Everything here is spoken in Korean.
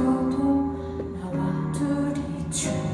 저도 나와 둘이 춤